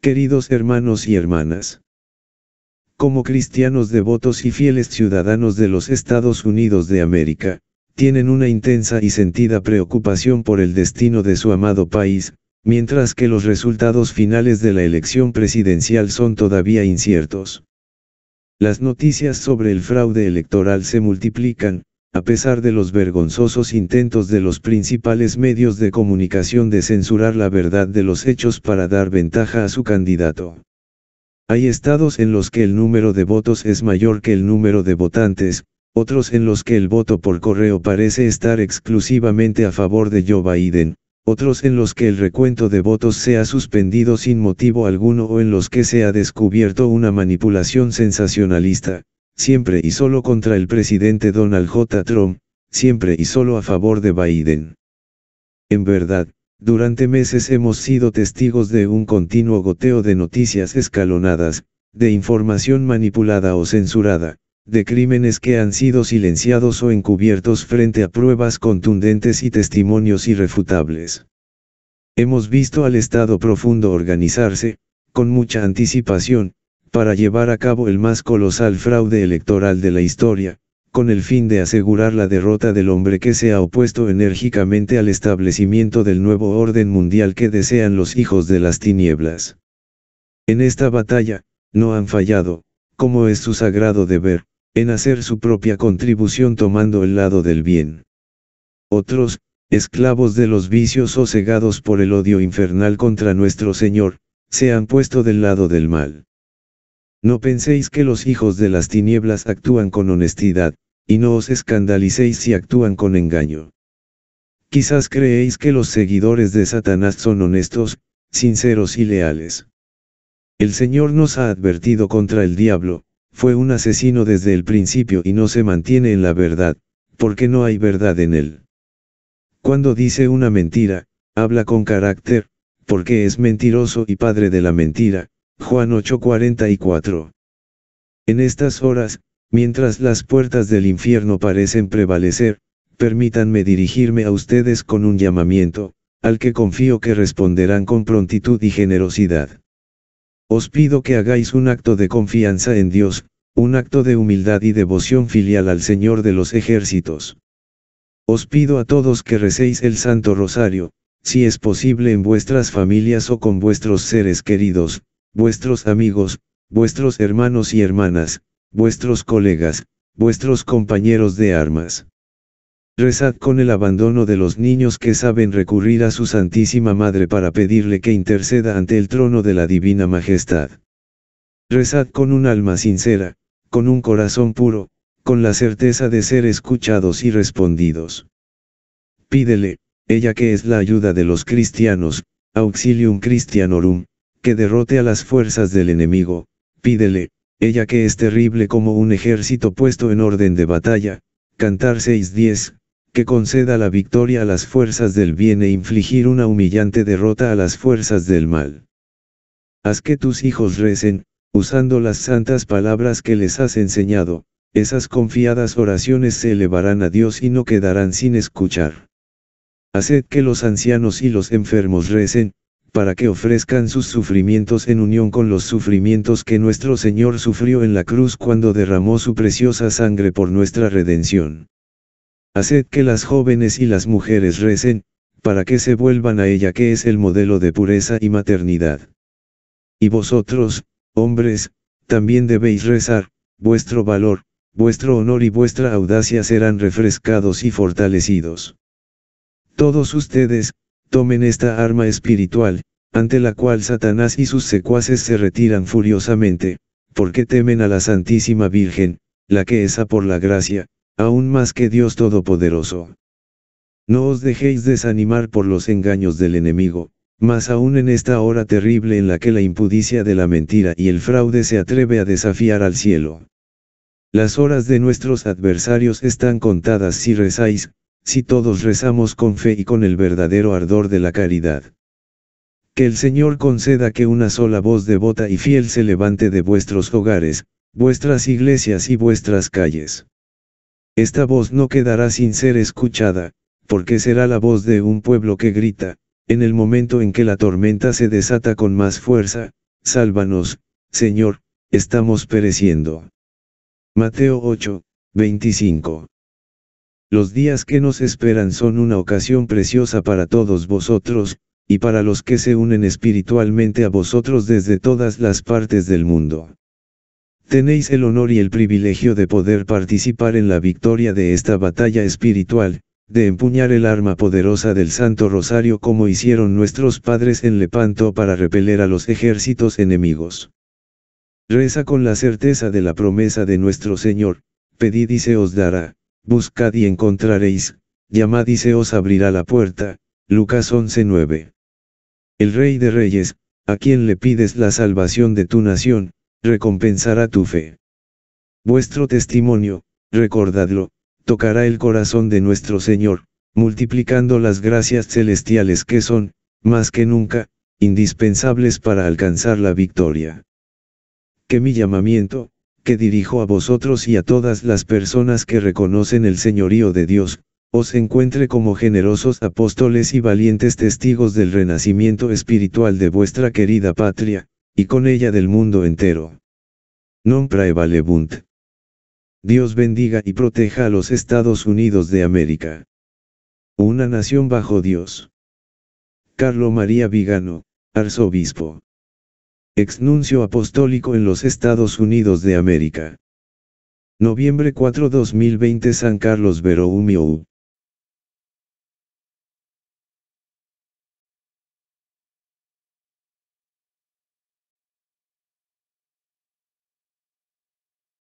Queridos hermanos y hermanas, como cristianos devotos y fieles ciudadanos de los Estados Unidos de América, tienen una intensa y sentida preocupación por el destino de su amado país, mientras que los resultados finales de la elección presidencial son todavía inciertos. Las noticias sobre el fraude electoral se multiplican, a pesar de los vergonzosos intentos de los principales medios de comunicación de censurar la verdad de los hechos para dar ventaja a su candidato. Hay estados en los que el número de votos es mayor que el número de votantes, otros en los que el voto por correo parece estar exclusivamente a favor de Joe Biden, otros en los que el recuento de votos se ha suspendido sin motivo alguno o en los que se ha descubierto una manipulación sensacionalista, siempre y solo contra el presidente Donald J. Trump, siempre y solo a favor de Biden. En verdad, durante meses hemos sido testigos de un continuo goteo de noticias escalonadas, de información manipulada o censurada, de crímenes que han sido silenciados o encubiertos frente a pruebas contundentes y testimonios irrefutables. Hemos visto al Estado profundo organizarse, con mucha anticipación, para llevar a cabo el más colosal fraude electoral de la historia, con el fin de asegurar la derrota del hombre que se ha opuesto enérgicamente al establecimiento del nuevo orden mundial que desean los hijos de las tinieblas. En esta batalla, no han fallado, como es su sagrado deber, en hacer su propia contribución tomando el lado del bien. Otros, esclavos de los vicios o cegados por el odio infernal contra nuestro Señor, se han puesto del lado del mal. No penséis que los hijos de las tinieblas actúan con honestidad, y no os escandalicéis si actúan con engaño. Quizás creéis que los seguidores de Satanás son honestos, sinceros y leales. El Señor nos ha advertido contra el diablo, fue un asesino desde el principio y no se mantiene en la verdad, porque no hay verdad en él. Cuando dice una mentira, habla con carácter, porque es mentiroso y padre de la mentira, Juan 8:44. En estas horas, mientras las puertas del infierno parecen prevalecer, permítanme dirigirme a ustedes con un llamamiento, al que confío que responderán con prontitud y generosidad. Os pido que hagáis un acto de confianza en Dios, un acto de humildad y devoción filial al Señor de los ejércitos. Os pido a todos que recéis el Santo Rosario, si es posible en vuestras familias o con vuestros seres queridos, vuestros amigos, vuestros hermanos y hermanas, vuestros colegas, vuestros compañeros de armas. Rezad con el abandono de los niños que saben recurrir a su Santísima Madre para pedirle que interceda ante el trono de la Divina Majestad. Rezad con un alma sincera, con un corazón puro, con la certeza de ser escuchados y respondidos. Pídele, ella que es la ayuda de los cristianos, auxilium Christianorum, que derrote a las fuerzas del enemigo, pídele, ella que es terrible como un ejército puesto en orden de batalla, cantar 6.10, que conceda la victoria a las fuerzas del bien e infligir una humillante derrota a las fuerzas del mal. Haz que tus hijos recen, usando las santas palabras que les has enseñado, esas confiadas oraciones se elevarán a Dios y no quedarán sin escuchar. Haced que los ancianos y los enfermos recen, para que ofrezcan sus sufrimientos en unión con los sufrimientos que nuestro Señor sufrió en la cruz cuando derramó su preciosa sangre por nuestra redención. Haced que las jóvenes y las mujeres recen, para que se vuelvan a ella que es el modelo de pureza y maternidad. Y vosotros, hombres, también debéis rezar, vuestro valor, vuestro honor y vuestra audacia serán refrescados y fortalecidos. Todos ustedes, tomen esta arma espiritual, ante la cual Satanás y sus secuaces se retiran furiosamente, porque temen a la Santísima Virgen, la que es por la gracia, aún más que Dios Todopoderoso. No os dejéis desanimar por los engaños del enemigo, más aún en esta hora terrible en la que la impudicia de la mentira y el fraude se atreve a desafiar al cielo. Las horas de nuestros adversarios están contadas si rezáis, si todos rezamos con fe y con el verdadero ardor de la caridad. Que el Señor conceda que una sola voz devota y fiel se levante de vuestros hogares, vuestras iglesias y vuestras calles. Esta voz no quedará sin ser escuchada, porque será la voz de un pueblo que grita, en el momento en que la tormenta se desata con más fuerza, sálvanos, Señor, estamos pereciendo. Mateo 8, 25. Los días que nos esperan son una ocasión preciosa para todos vosotros, y para los que se unen espiritualmente a vosotros desde todas las partes del mundo. Tenéis el honor y el privilegio de poder participar en la victoria de esta batalla espiritual, de empuñar el arma poderosa del Santo Rosario como hicieron nuestros padres en Lepanto para repeler a los ejércitos enemigos. Reza con la certeza de la promesa de nuestro Señor, pedid y se os dará, buscad y encontraréis, llamad y se os abrirá la puerta, Lucas 11:9. El Rey de Reyes, a quien le pides la salvación de tu nación, recompensará tu fe. Vuestro testimonio, recordadlo, tocará el corazón de nuestro Señor, multiplicando las gracias celestiales que son, más que nunca, indispensables para alcanzar la victoria. Que mi llamamiento, que dirijo a vosotros y a todas las personas que reconocen el señorío de Dios, os encuentre como generosos apóstoles y valientes testigos del renacimiento espiritual de vuestra querida patria, y con ella del mundo entero. Non praevalebunt. Dios bendiga y proteja a los Estados Unidos de América. Una nación bajo Dios. Carlo María Vigano, arzobispo. Exnuncio apostólico en los Estados Unidos de América. Noviembre 4 2020 San Carlos Veroumio